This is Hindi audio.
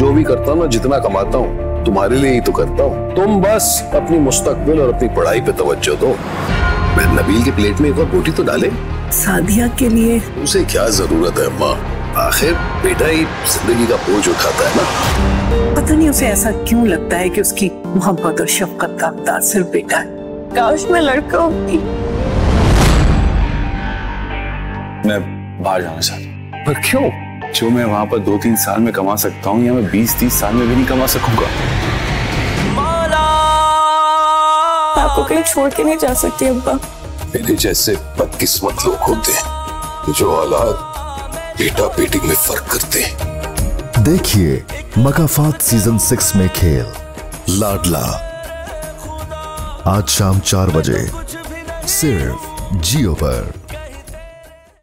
जो भी करता हूँ ना जितना कमाता हूँ तुम्हारे लिए ही तो करता हूँ। तुम बस अपनी मुस्तकबिल और अपनी पढ़ाई पे तवज्जो दो। मैं नबील के प्लेट में एक और रोटी तो डाले। सादिया के लिए। उसे क्या ज़रूरत है अम्मा? आखिर बेटा ही ज़िंदगी का बोझ उठाता है ना? पता नहीं उसे ऐसा क्यों लगता है कि उसकी मोहब्बत और शफकत का हकदार सिर्फ़ बेटा है। काश मैं लड़का होती। मैं बाहर जाना चाहता हूँ। पर क्यों? जो मैं वहाँ पर दो तीन साल में कमा सकता हूँ या मैं बीस तीस साल में भी नहीं कमा सकूँगा। आपको कहीं छोड़ के नहीं जा सकती अब्बा। मेरे जैसे बदकिस्मत लोग होते हैं जो औलाद बेटा बेटी में फ़र्क करते हैं। देखिए मकाफात सीज़न सिक्स में खेल लाडला। आज शाम चार बजे सिर्फ़ जियो पर।